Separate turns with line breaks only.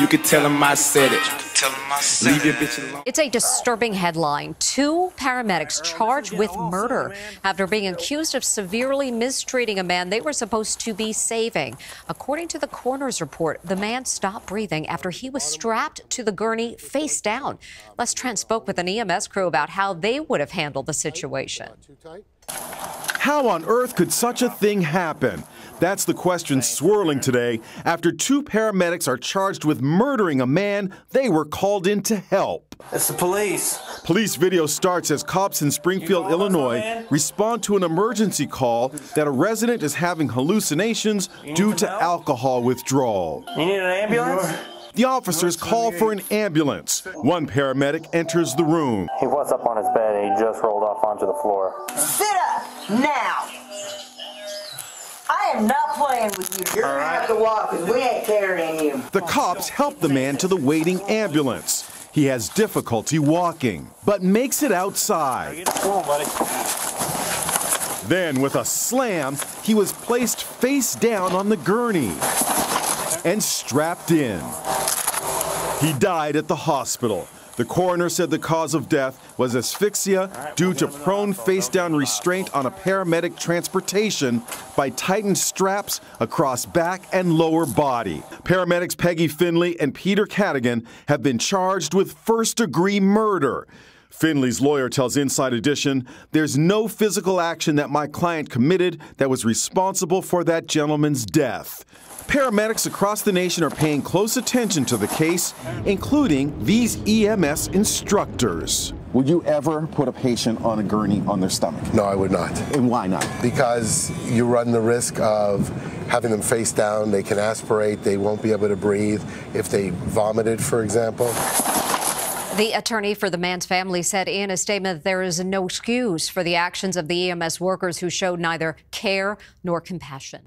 You could tell him I said it. Leave your bitch alone.
It's a disturbing headline. Two paramedics charged with murder after being accused of severely mistreating a man they were supposed to be saving. According to the coroner's report, the man stopped breathing after he was strapped to the gurney face down. Les Trent spoke with an EMS crew about how they would have handled the situation.
How on earth could such a thing happen? That's the question swirling today after two paramedics are charged with murdering a man they were called in to help.
It's the police.
Police video starts as cops in Springfield, Illinois respond to an emergency call that a resident is having hallucinations due to alcohol withdrawal.
You need an ambulance?
The officers call for an ambulance. One paramedic enters the room.
He was up on his bed and he just rolled off onto the floor.
Sit up now. I am not playing with you. You're gonna have to walk because we ain't carrying you.
The cops help the man to the waiting ambulance. He has difficulty walking, but makes it outside.
Come on, buddy.
Then, with a slam, he was placed face down on the gurney and strapped in. He died at the hospital. The coroner said the cause of death was asphyxia due to prone face down restraint on a paramedic transportation by tightened straps across back and lower body. Paramedics Peggy Finley and Peter Cadigan have been charged with first degree murder. Finley's lawyer tells Inside Edition there's no physical action that my client committed that was responsible for that gentleman's death. Paramedics across the nation are paying close attention to the case, including these EMS instructors.
Would you ever put a patient on a gurney on their stomach?
No, I would not.
And why not?
Because you run the risk of having them face down. They can aspirate. They won't be able to breathe if they vomited, for example.
The attorney for the man's family said in a statement there is no excuse for the actions of the EMS workers who showed neither care nor compassion.